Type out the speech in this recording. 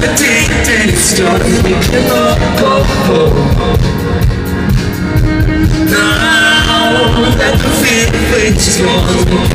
The it started making up. Now that the fear is gone,